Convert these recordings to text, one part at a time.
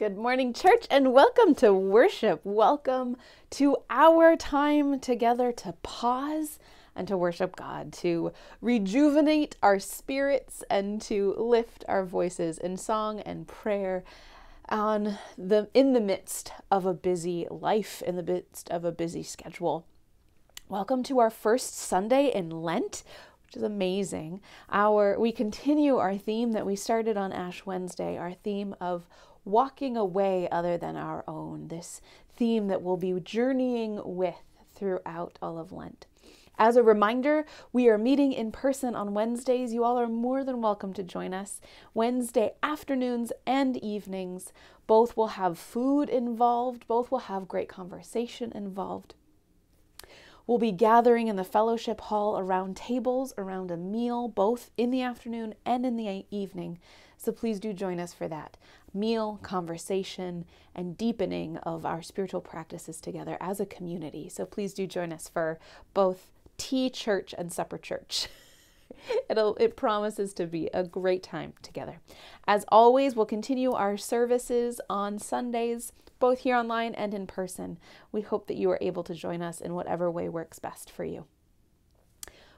Good morning, church, and welcome to worship. Welcome to our time together to pause and to worship God, to rejuvenate our spirits and to lift our voices in song and prayer on the in the midst of a busy life, in the midst of a busy schedule. Welcome to our first Sunday in Lent, which is amazing. Our we continue our theme that we started on Ash Wednesday, our theme of walking away other than our own, this theme that we'll be journeying with throughout all of Lent. As a reminder, we are meeting in person on Wednesdays. You all are more than welcome to join us. Wednesday afternoons and evenings, both will have food involved, both will have great conversation involved. We'll be gathering in the fellowship hall around tables, around a meal, both in the afternoon and in the evening. So please do join us for that meal, conversation, and deepening of our spiritual practices together as a community. So please do join us for both tea church and supper church. It'll, it promises to be a great time together. As always, we'll continue our services on Sundays, both here online and in person. We hope that you are able to join us in whatever way works best for you.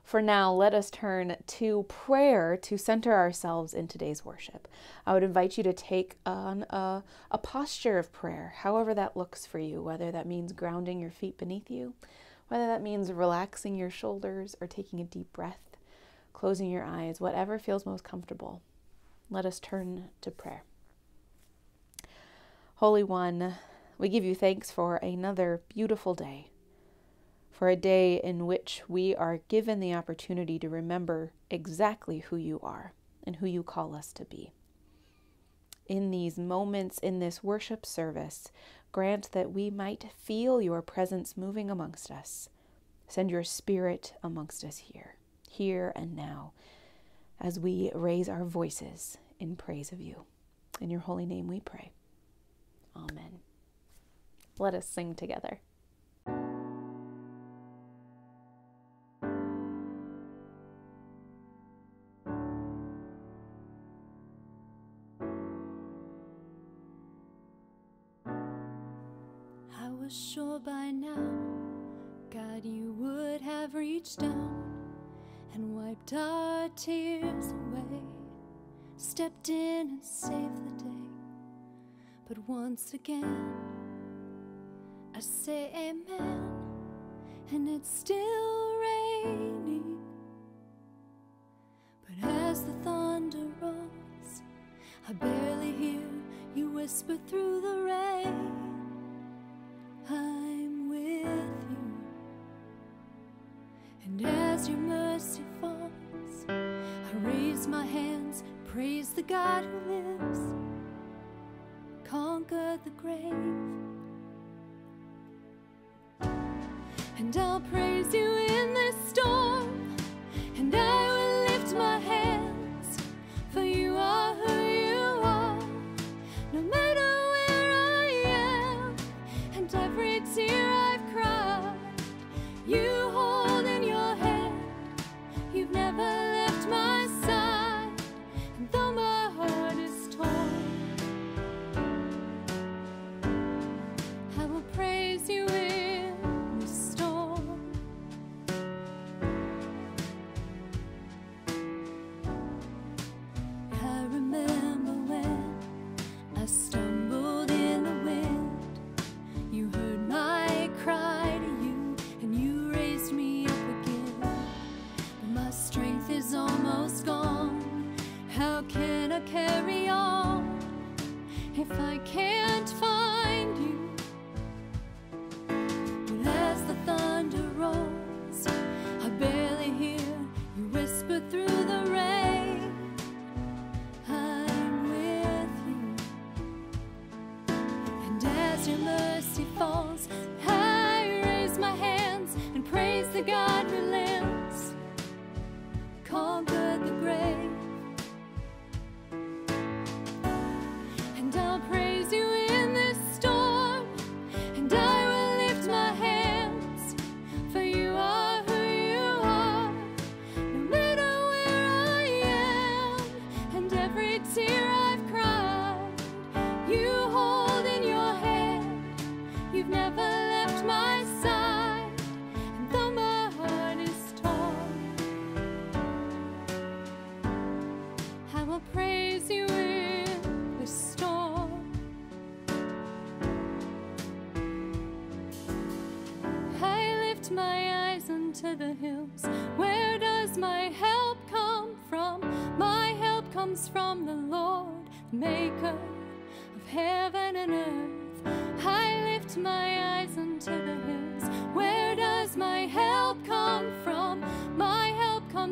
For now, let us turn to prayer to center ourselves in today's worship. I would invite you to take on a, a, posture of prayer, however that looks for you, whether that means grounding your feet beneath you, whether that means relaxing your shoulders or taking a deep breath, closing your eyes, whatever feels most comfortable. Let us turn to prayer. Holy One, we give you thanks for another beautiful day for a day in which we are given the opportunity to remember exactly who you are and who you call us to be. In these moments, in this worship service, grant that we might feel your presence moving amongst us. Send your spirit amongst us here, here and now, as we raise our voices in praise of you. In your holy name we pray. Amen. Let us sing together. Once again, I say amen, and it's still raining. But as the thunder rolls, I barely hear you whisper through the rain. I'm with you. And as your mercy falls, I raise my hands, praise the God who lives, the grave. And I'll praise you am,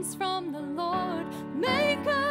comes from the Lord, maker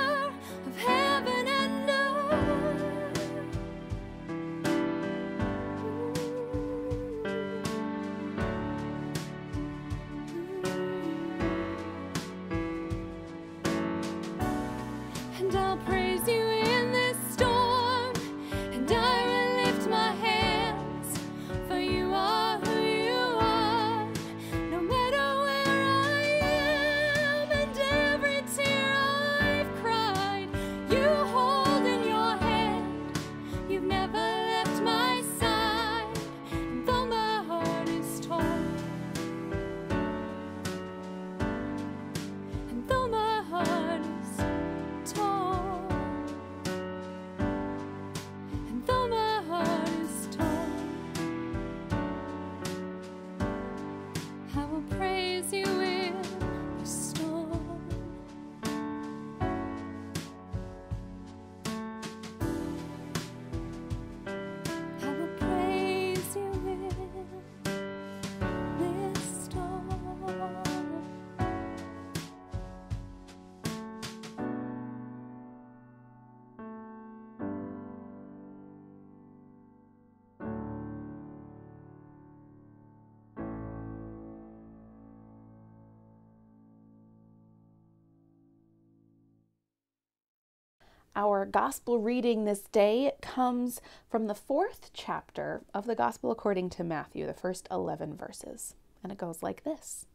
Our gospel reading this day comes from the fourth chapter of the gospel according to Matthew, the first 11 verses. And it goes like this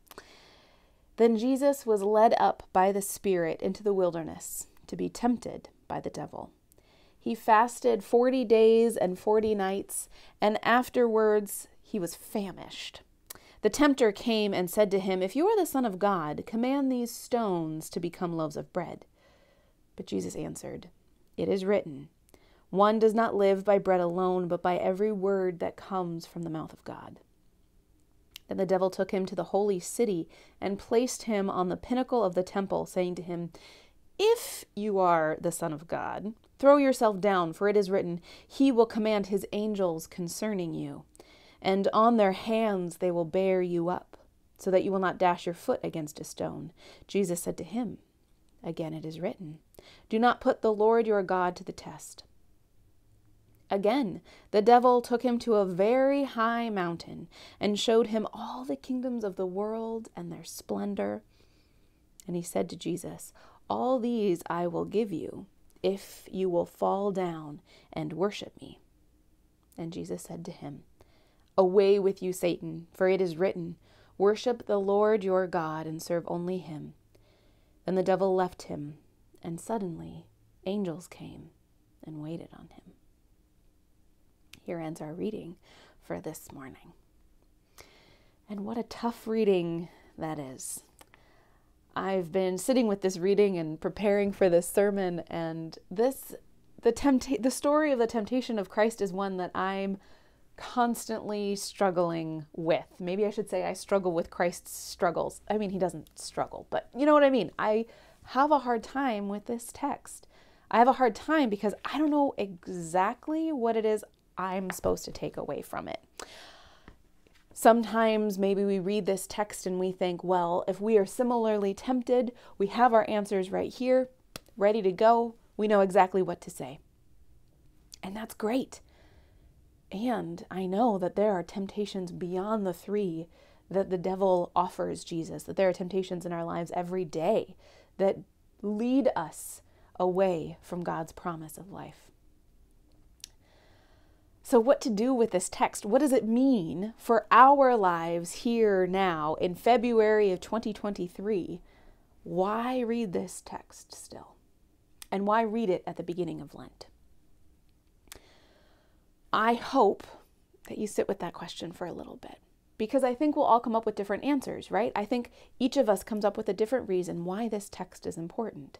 Then Jesus was led up by the Spirit into the wilderness to be tempted by the devil. He fasted 40 days and 40 nights, and afterwards he was famished. The tempter came and said to him, If you are the Son of God, command these stones to become loaves of bread. But Jesus answered, It is written, One does not live by bread alone, but by every word that comes from the mouth of God. Then the devil took him to the holy city and placed him on the pinnacle of the temple, saying to him, If you are the Son of God, throw yourself down, for it is written, He will command His angels concerning you, and on their hands they will bear you up, so that you will not dash your foot against a stone. Jesus said to him, Again it is written, Do not put the Lord your God to the test. Again, the devil took him to a very high mountain and showed him all the kingdoms of the world and their splendor. And he said to Jesus, All these I will give you if you will fall down and worship me. And Jesus said to him, Away with you, Satan, for it is written, Worship the Lord your God and serve only him. Then the devil left him, and suddenly angels came and waited on him. Here ends our reading for this morning. And what a tough reading that is. I've been sitting with this reading and preparing for this sermon, and this the tempta- the story of the temptation of Christ is one that I'm constantly struggling with. Maybe I should say I struggle with Christ's struggles. I mean, he doesn't struggle, but you know what I mean. I have a hard time with this text. I have a hard time because I don't know exactly what it is I'm supposed to take away from it. Sometimes maybe we read this text and we think, well, if we are similarly tempted, we have our answers right here, ready to go. We know exactly what to say. And that's great. And I know that there are temptations beyond the three that the devil offers Jesus, that there are temptations in our lives every day that lead us away from God's promise of life. So, what to do with this text? What does it mean for our lives here now in February of 2023? Why read this text still? And why read it at the beginning of Lent? I hope that you sit with that question for a little bit because I think we'll all come up with different answers, right? I think each of us comes up with a different reason why this text is important.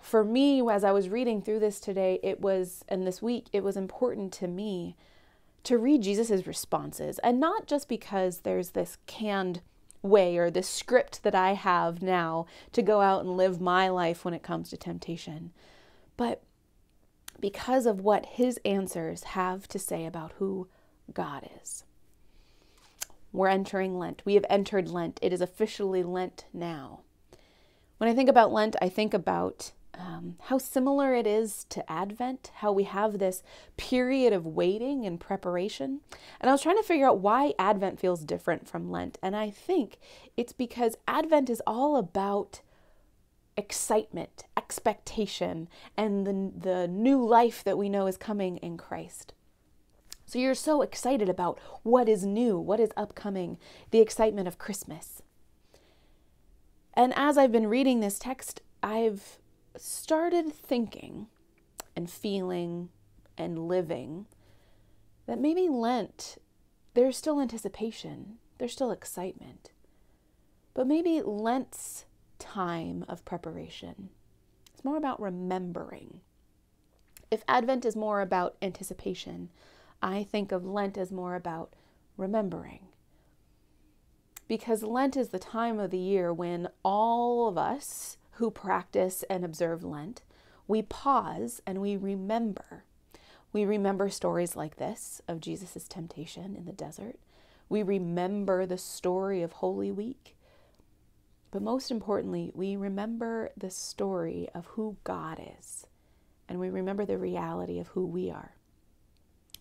For me, as I was reading through this today, it was, and this week, it was important to me to read Jesus' responses. And not just because there's this canned way or this script that I have now to go out and live my life when it comes to temptation, but because of what his answers have to say about who God is. We're entering Lent. We have entered Lent. It is officially Lent now. When I think about Lent, I think about um, how similar it is to Advent, how we have this period of waiting and preparation. And I was trying to figure out why Advent feels different from Lent. And I think it's because Advent is all about excitement, expectation, and the, the new life that we know is coming in Christ. So you're so excited about what is new, what is upcoming, the excitement of Christmas. And as I've been reading this text, I've started thinking and feeling and living that maybe Lent, there's still anticipation, there's still excitement. But maybe Lent's time of preparation, it's more about remembering. If Advent is more about anticipation, I think of Lent as more about remembering. Because Lent is the time of the year when all of us who practice and observe Lent, we pause and we remember. We remember stories like this of Jesus' temptation in the desert. We remember the story of Holy Week. But most importantly, we remember the story of who God is, and we remember the reality of who we are.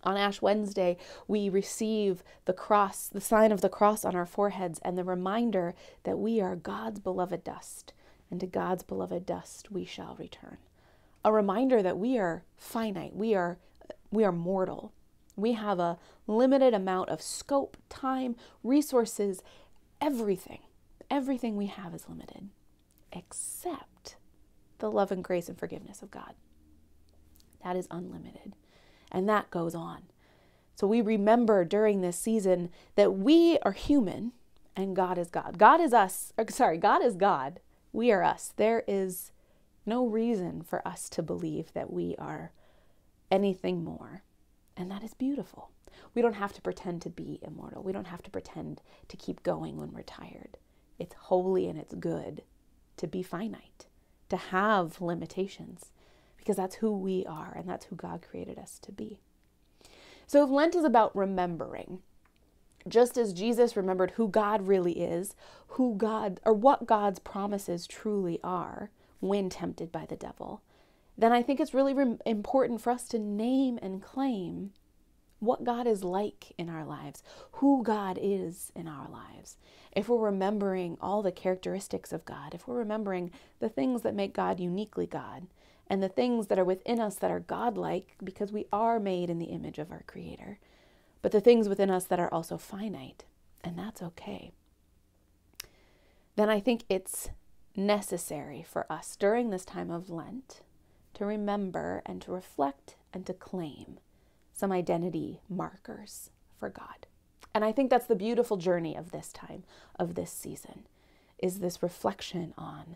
On Ash Wednesday, we receive the cross, the sign of the cross on our foreheads, and the reminder that we are God's beloved dust, and to God's beloved dust we shall return. A reminder that we are finite, we are, we are mortal. We have a limited amount of scope, time, resources, everything. Everything we have is limited, except the love and grace and forgiveness of God. That is unlimited. And that goes on. So we remember during this season that we are human and God is God. God is us. Or, sorry, God is God. We are us. There is no reason for us to believe that we are anything more. And that is beautiful. We don't have to pretend to be immortal. We don't have to pretend to keep going when we're tired. It's holy and it's good to be finite, to have limitations because that's who we are and that's who God created us to be. So, if Lent is about remembering, just as Jesus remembered who God really is, who God or what God's promises truly are when tempted by the devil, then I think it's really re- important for us to name and claim what God is like in our lives, who God is in our lives. If we're remembering all the characteristics of God, if we're remembering the things that make God uniquely God, and the things that are within us that are godlike because we are made in the image of our Creator, but the things within us that are also finite, and that's okay. Then I think it's necessary for us during this time of Lent to remember and to reflect and to claim some identity markers for God. And I think that's the beautiful journey of this time, of this season, is this reflection on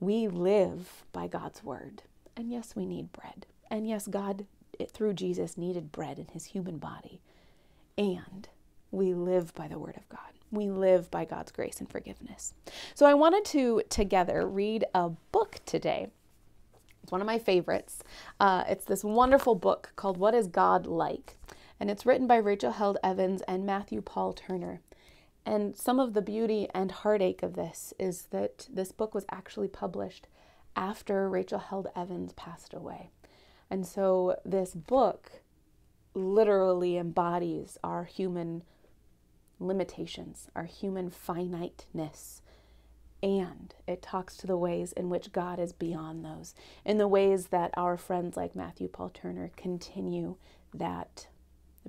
we live by God's word. And yes, we need bread. And yes, God, through Jesus, needed bread in his human body. And we live by the word of God. We live by God's grace and forgiveness. So I wanted to together read a book today. It's one of my favorites. Uh, it's this wonderful book called What is God Like? And it's written by Rachel Held Evans and Matthew Paul Turner. And some of the beauty and heartache of this is that this book was actually published after Rachel Held Evans passed away. And so this book literally embodies our human limitations, our human finiteness. And it talks to the ways in which God is beyond those, in the ways that our friends like Matthew Paul Turner continue that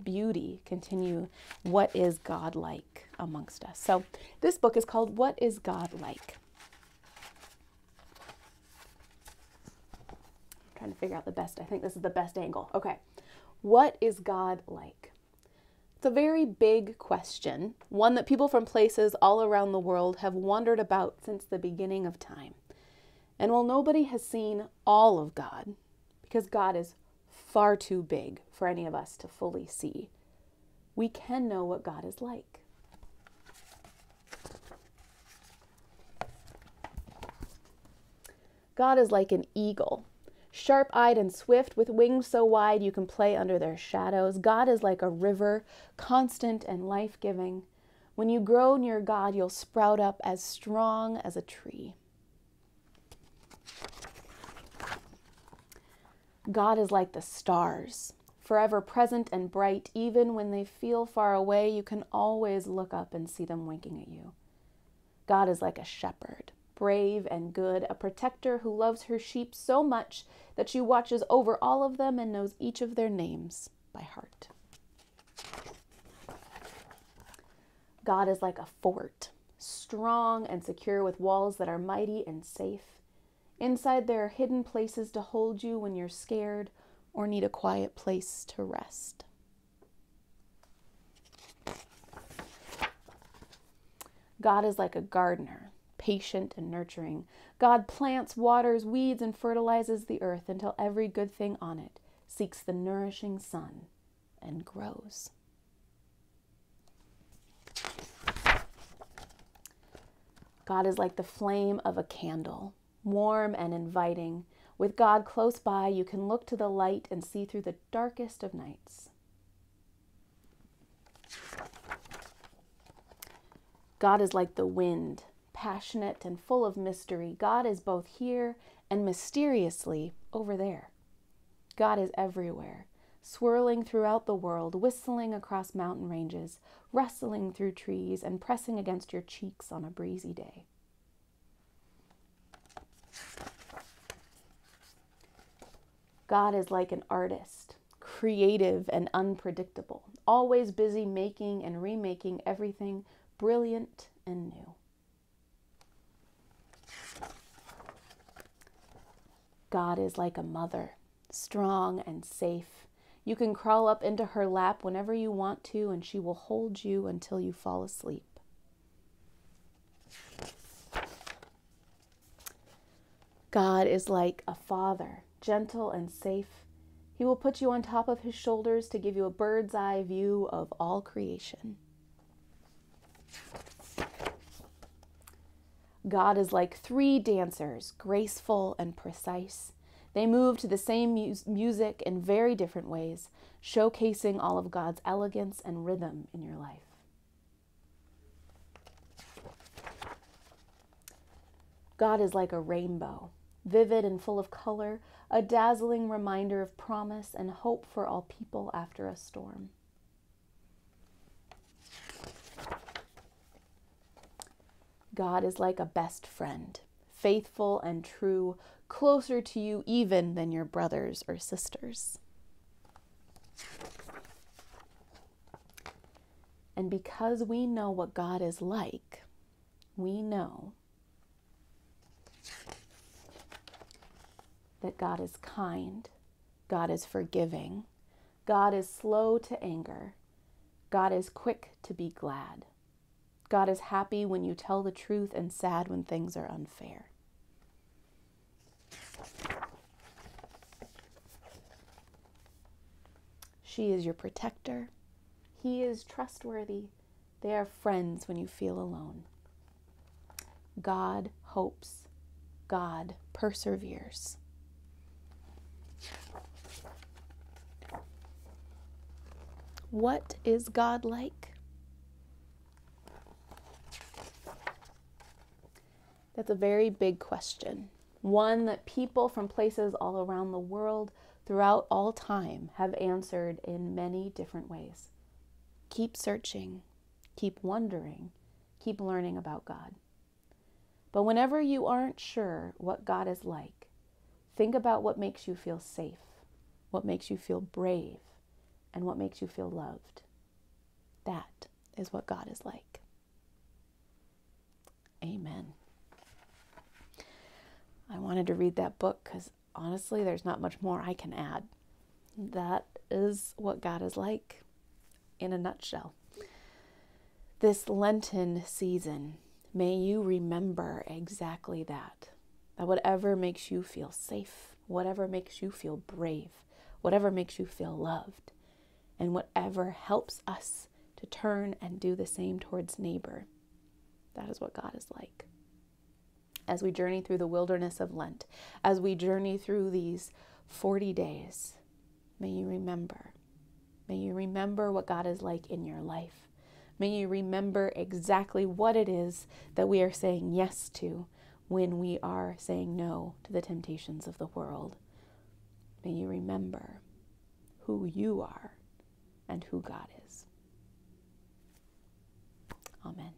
beauty, continue what is God like amongst us. So, this book is called What is God Like? I'm trying to figure out the best. I think this is the best angle. Okay. What is God like? It's a very big question, one that people from places all around the world have wondered about since the beginning of time. And while nobody has seen all of God, because God is far too big for any of us to fully see. We can know what God is like. God is like an eagle, sharp eyed and swift, with wings so wide you can play under their shadows. God is like a river, constant and life giving. When you grow near God, you'll sprout up as strong as a tree. God is like the stars, forever present and bright. Even when they feel far away, you can always look up and see them winking at you. God is like a shepherd, brave and good, a protector who loves her sheep so much that she watches over all of them and knows each of their names by heart. God is like a fort, strong and secure with walls that are mighty and safe. Inside, there are hidden places to hold you when you're scared or need a quiet place to rest. God is like a gardener, patient and nurturing. God plants, waters, weeds, and fertilizes the earth until every good thing on it seeks the nourishing sun and grows. God is like the flame of a candle, warm and inviting. With God close by, you can look to the light and see through the darkest of nights. God is like the wind, passionate and full of mystery. God is both here and mysteriously over there. God is everywhere, swirling throughout the world, whistling across mountain ranges, rustling through trees, and pressing against your cheeks on a breezy day. God is like an artist, creative and unpredictable, always busy making and remaking everything brilliant and new. God is like a mother, strong and safe. You can crawl up into her lap whenever you want to, and she will hold you until you fall asleep. God is like a father, gentle and safe. He will put you on top of his shoulders to give you a bird's eye view of all creation. God is like three dancers, graceful and precise. They move to the same mu- music in very different ways, showcasing all of God's elegance and rhythm in your life. God is like a rainbow, vivid and full of color, a dazzling reminder of promise and hope for all people after a storm. God is like a best friend, faithful and true, closer to you even than your brothers or sisters. And because we know what God is like, we know that God is kind, God is forgiving, God is slow to anger, God is quick to be glad. God is happy when you tell the truth and sad when things are unfair. She is your protector. He is trustworthy. They are friends when you feel alone. God hopes. God perseveres. What is God like? That's a very big question. One that people from places all around the world throughout all time have answered in many different ways. Keep searching, keep wondering, keep learning about God. But whenever you aren't sure what God is like, think about what makes you feel safe, what makes you feel brave, and what makes you feel loved. That is what God is like. Amen. I wanted to read that book because honestly, there's not much more I can add. That is what God is like in a nutshell. This Lenten season, may you remember exactly that. That whatever makes you feel safe, whatever makes you feel brave, whatever makes you feel loved, and whatever helps us to turn and do the same towards neighbor, that is what God is like. as we journey through the wilderness of Lent, as we journey through these 40 days, may you remember. May you remember what God is like in your life. May you remember exactly what it is that we are saying yes to when we are saying no to the temptations of the world. May you remember who you are and who God is. Amen.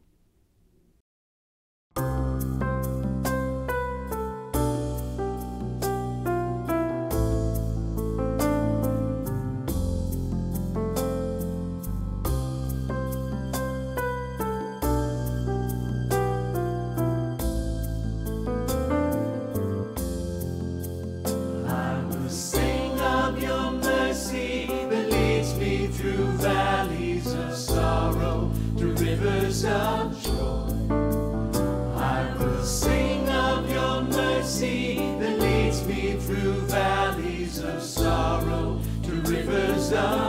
Rivers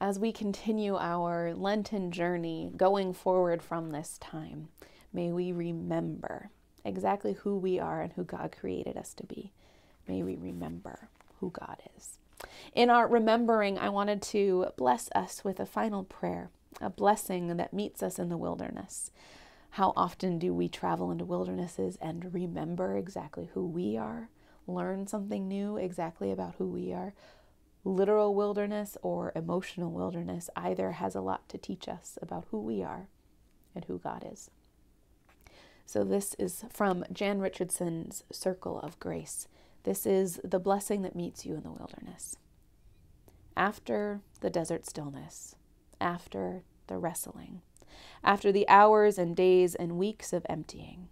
As we continue our Lenten journey going forward from this time, may we remember exactly who we are and who God created us to be. May we remember who God is. In our remembering, I wanted to bless us with a final prayer, a blessing that meets us in the wilderness. How often do we travel into wildernesses and remember exactly who we are, learn something new exactly about who we are? Literal wilderness or emotional wilderness, either has a lot to teach us about who we are and who God is. So, this is from Jan Richardson's Circle of Grace. This is the blessing that meets you in the wilderness. After the desert stillness, after the wrestling, after the hours and days and weeks of emptying,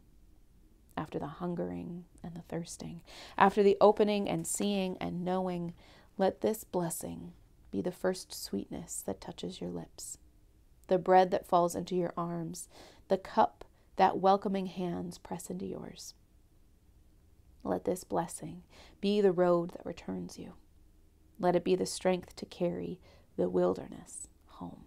after the hungering and the thirsting, after the opening and seeing and knowing, let this blessing be the first sweetness that touches your lips, the bread that falls into your arms, the cup that welcoming hands press into yours. Let this blessing be the road that returns you. Let it be the strength to carry the wilderness home.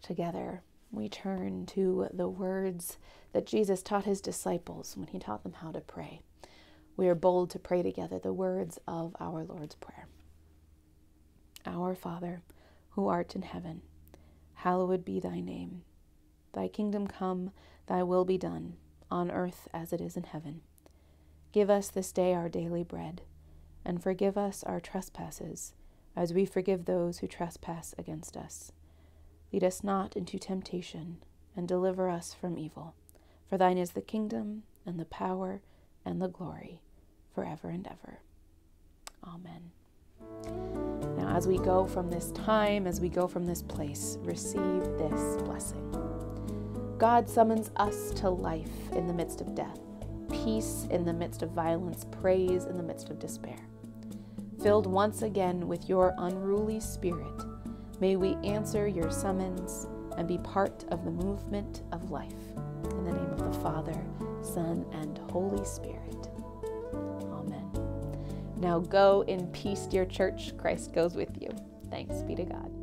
Together, we turn to the words that Jesus taught his disciples when he taught them how to pray. We are bold to pray together the words of our Lord's Prayer. Our Father, who art in heaven, hallowed be thy name. Thy kingdom come, thy will be done, on earth as it is in heaven. Give us this day our daily bread, and forgive us our trespasses, as we forgive those who trespass against us. Lead us not into temptation, and deliver us from evil. For thine is the kingdom, and the power, and the glory, forever and ever. Amen. Now, as we go from this time, as we go from this place, receive this blessing. God summons us to life in the midst of death, peace in the midst of violence, praise in the midst of despair. Filled once again with your unruly spirit, may we answer your summons and be part of the movement of life. In the name of the Father, Son, and Holy Spirit. Amen. Now go in peace, dear church. Christ goes with you. Thanks be to God.